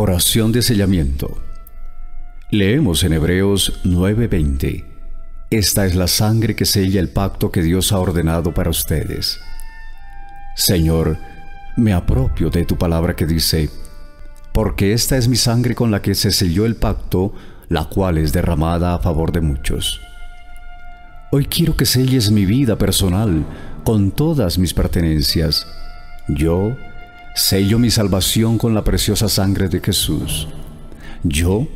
Oración de sellamiento. Leemos en Hebreos 9:20. Esta es la sangre que sella el pacto que Dios ha ordenado para ustedes. Señor, me apropio de tu palabra que dice, porque esta es mi sangre con la que se selló el pacto, la cual es derramada a favor de muchos. Hoy quiero que selles mi vida personal con todas mis pertenencias. Yo sello mi salvación con la preciosa sangre de Jesús. Yo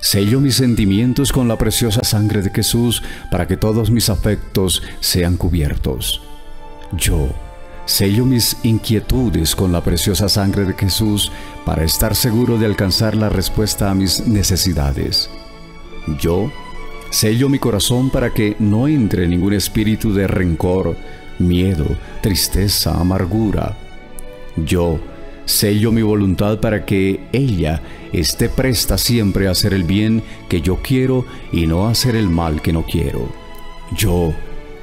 sello mis sentimientos con la preciosa sangre de Jesús para que todos mis afectos sean cubiertos. Yo sello mis inquietudes con la preciosa sangre de Jesús para estar seguro de alcanzar la respuesta a mis necesidades. Yo sello mi corazón para que no entre ningún espíritu de rencor, miedo, tristeza, amargura. Yo sello mi voluntad para que ella esté presta siempre a hacer el bien que yo quiero y no hacer el mal que no quiero. Yo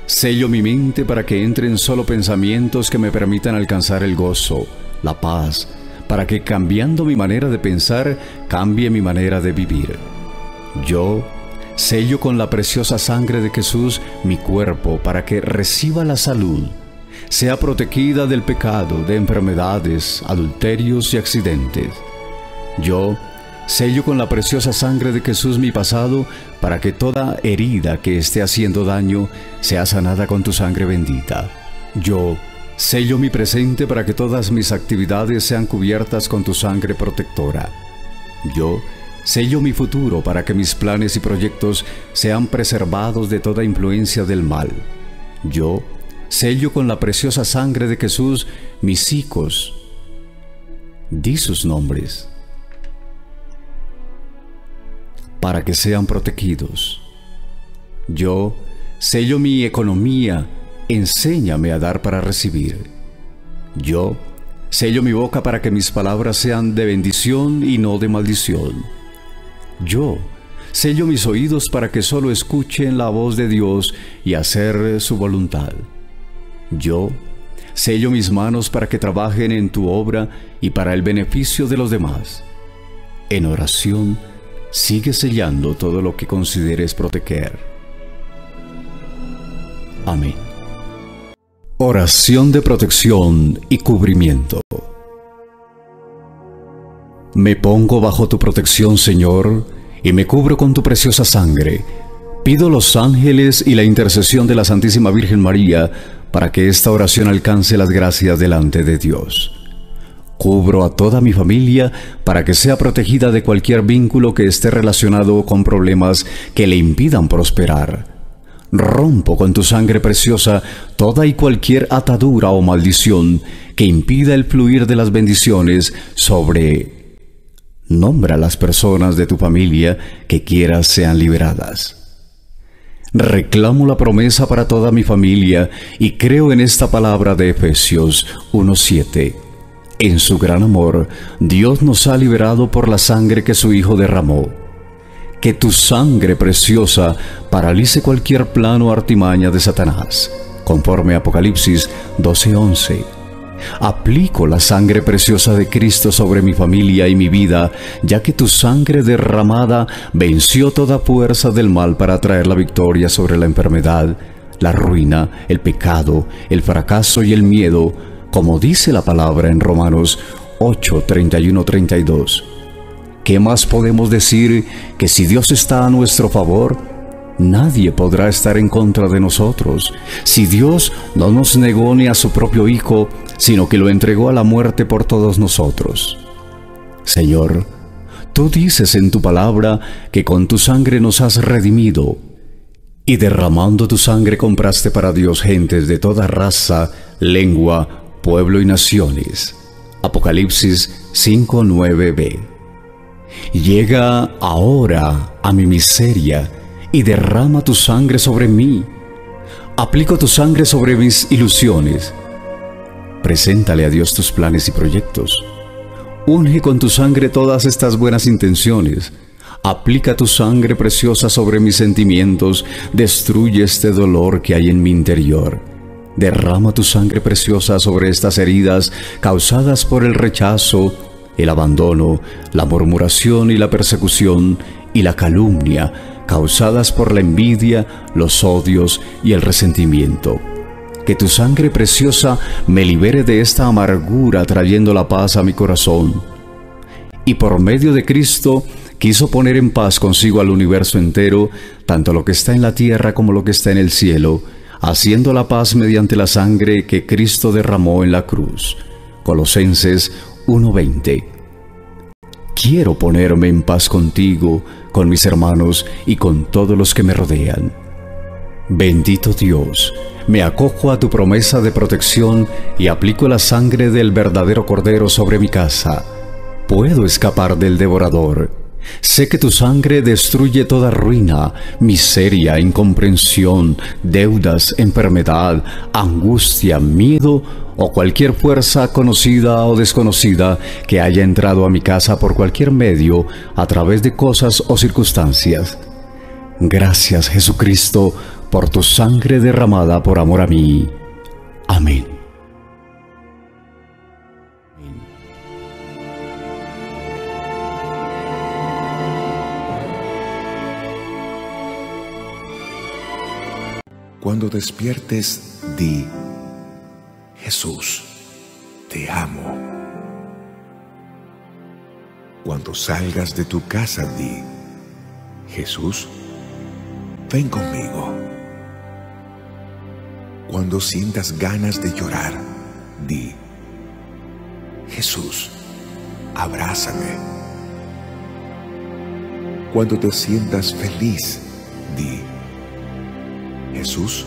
Sello mi mente para que entren solo pensamientos que me permitan alcanzar el gozo, la paz, para que cambiando mi manera de pensar, cambie mi manera de vivir. Yo sello con la preciosa sangre de Jesús mi cuerpo para que reciba la salud, sea protegida del pecado, de enfermedades, adulterios y accidentes. Yo Sello con la preciosa sangre de Jesús mi pasado para que toda herida que esté haciendo daño sea sanada con tu sangre bendita. Yo sello mi presente para que todas mis actividades sean cubiertas con tu sangre protectora. Yo sello mi futuro para que mis planes y proyectos sean preservados de toda influencia del mal. Yo sello con la preciosa sangre de Jesús mis hijos. Di sus nombres para que sean protegidos. Yo sello mi economía, enséñame a dar para recibir. Yo sello mi boca para que mis palabras sean de bendición y no de maldición. Yo sello mis oídos para que solo escuchen la voz de Dios y hacer su voluntad. Yo sello mis manos para que trabajen en tu obra y para el beneficio de los demás. En oración, sigue sellando todo lo que consideres proteger. Amén. Oración de protección y cubrimiento. Me pongo bajo tu protección, Señor, y me cubro con tu preciosa sangre. Pido los ángeles y la intercesión de la Santísima Virgen María para que esta oración alcance las gracias delante de Dios. Cubro a toda mi familia para que sea protegida de cualquier vínculo que esté relacionado con problemas que le impidan prosperar. Rompo con tu sangre preciosa toda y cualquier atadura o maldición que impida el fluir de las bendiciones sobre... Nombra las personas de tu familia que quieras sean liberadas. Reclamo la promesa para toda mi familia y creo en esta palabra de Efesios 1.7 en su gran amor, Dios nos ha liberado por la sangre que su Hijo derramó. Que tu sangre preciosa paralice cualquier plano artimaña de Satanás, conforme Apocalipsis 12:11. Aplico la sangre preciosa de Cristo sobre mi familia y mi vida, ya que tu sangre derramada venció toda fuerza del mal para traer la victoria sobre la enfermedad, la ruina, el pecado, el fracaso y el miedo, como dice la palabra en Romanos 8, 31, 32. ¿Qué más podemos decir que si Dios está a nuestro favor, nadie podrá estar en contra de nosotros? Si Dios no nos negó ni a su propio Hijo, sino que lo entregó a la muerte por todos nosotros. Señor, tú dices en tu palabra que con tu sangre nos has redimido, y derramando tu sangre compraste para Dios gentes de toda raza, lengua, pueblo y naciones. Apocalipsis 5:9b. Llega ahora a mi miseria y derrama tu sangre sobre mí. Aplico tu sangre sobre mis ilusiones. Preséntale a Dios tus planes y proyectos. Unge con tu sangre todas estas buenas intenciones. Aplica tu sangre preciosa sobre mis sentimientos. Destruye este dolor que hay en mi interior Derrama tu sangre preciosa sobre estas heridas causadas por el rechazo, el abandono, la murmuración y la persecución y la calumnia causadas por la envidia, los odios y el resentimiento. Que tu sangre preciosa me libere de esta amargura trayendo la paz a mi corazón. Y por medio de Cristo quiso poner en paz consigo al universo entero, tanto lo que está en la tierra como lo que está en el cielo, haciendo la paz mediante la sangre que Cristo derramó en la cruz. Colosenses 1:20. Quiero ponerme en paz contigo, con mis hermanos y con todos los que me rodean. Bendito Dios, me acojo a tu promesa de protección y aplico la sangre del verdadero Cordero sobre mi casa. Puedo escapar del devorador Sé que tu sangre destruye toda ruina, miseria, incomprensión, deudas, enfermedad, angustia, miedo o cualquier fuerza conocida o desconocida que haya entrado a mi casa por cualquier medio a través de cosas o circunstancias. Gracias Jesucristo por tu sangre derramada por amor a mí. Amén. Cuando despiertes, di, Jesús, te amo. Cuando salgas de tu casa, di, Jesús, ven conmigo. Cuando sientas ganas de llorar, di, Jesús, abrázame. Cuando te sientas feliz, di, Jesús,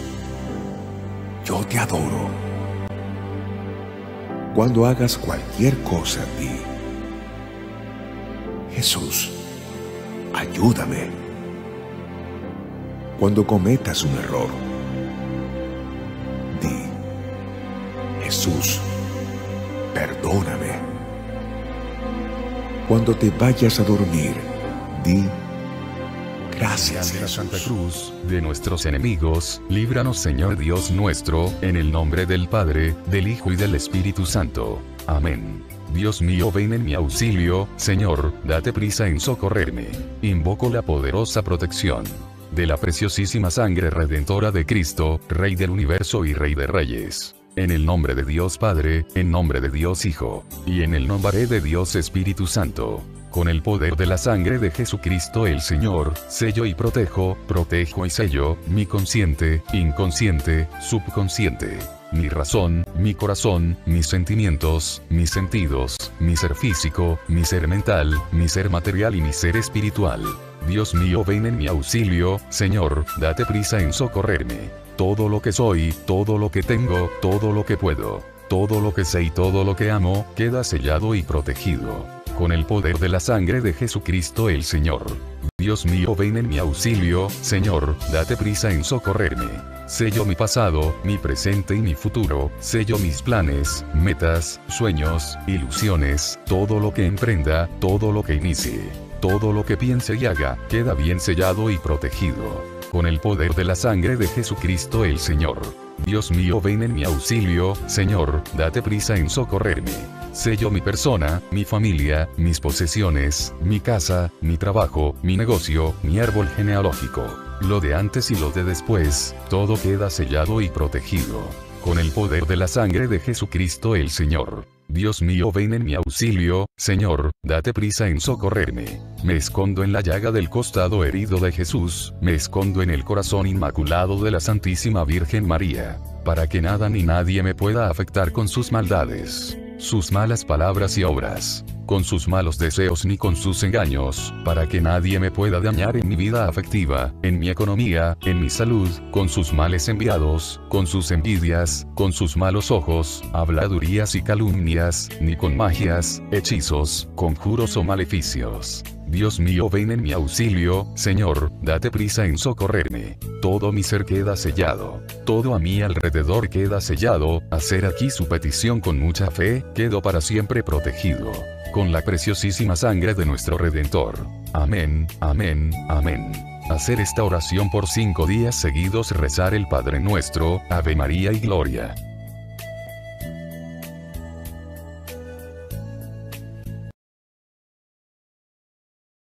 yo te adoro. Cuando hagas cualquier cosa, di, Jesús, ayúdame. Cuando cometas un error, di, Jesús, perdóname. Cuando te vayas a dormir, di, Gracias, la Santa Cruz, de nuestros enemigos, líbranos Señor Dios nuestro, en el nombre del Padre, del Hijo y del Espíritu Santo. Amén. Dios mío, ven en mi auxilio, Señor, date prisa en socorrerme. Invoco la poderosa protección de la preciosísima sangre redentora de Cristo, Rey del universo y Rey de reyes. En el nombre de Dios Padre, en nombre de Dios Hijo, y en el nombre de Dios Espíritu Santo. Con el poder de la sangre de Jesucristo el Señor, sello y protejo, protejo y sello, mi consciente, inconsciente, subconsciente. Mi razón, mi corazón, mis sentimientos, mis sentidos, mi ser físico, mi ser mental, mi ser material y mi ser espiritual. Dios mío ven en mi auxilio, Señor, date prisa en socorrerme. Todo lo que soy, todo lo que tengo, todo lo que puedo, todo lo que sé y todo lo que amo, queda sellado y protegido con el poder de la sangre de Jesucristo el Señor. Dios mío ven en mi auxilio, Señor, date prisa en socorrerme. Sello mi pasado, mi presente y mi futuro, sello mis planes, metas, sueños, ilusiones, todo lo que emprenda, todo lo que inicie, todo lo que piense y haga, queda bien sellado y protegido. Con el poder de la sangre de Jesucristo el Señor. Dios mío ven en mi auxilio, Señor, date prisa en socorrerme. Sello mi persona, mi familia, mis posesiones, mi casa, mi trabajo, mi negocio, mi árbol genealógico. Lo de antes y lo de después, todo queda sellado y protegido. Con el poder de la sangre de Jesucristo el Señor. Dios mío ven en mi auxilio, Señor, date prisa en socorrerme. Me escondo en la llaga del costado herido de Jesús, me escondo en el corazón inmaculado de la Santísima Virgen María, para que nada ni nadie me pueda afectar con sus maldades sus malas palabras y obras, con sus malos deseos ni con sus engaños, para que nadie me pueda dañar en mi vida afectiva, en mi economía, en mi salud, con sus males enviados, con sus envidias, con sus malos ojos, habladurías y calumnias, ni con magias, hechizos, conjuros o maleficios. Dios mío ven en mi auxilio, Señor, date prisa en socorrerme. Todo mi ser queda sellado. Todo a mi alrededor queda sellado, hacer aquí su petición con mucha fe, quedo para siempre protegido. Con la preciosísima sangre de nuestro Redentor. Amén, amén, amén. Hacer esta oración por cinco días seguidos rezar el Padre Nuestro, Ave María y Gloria.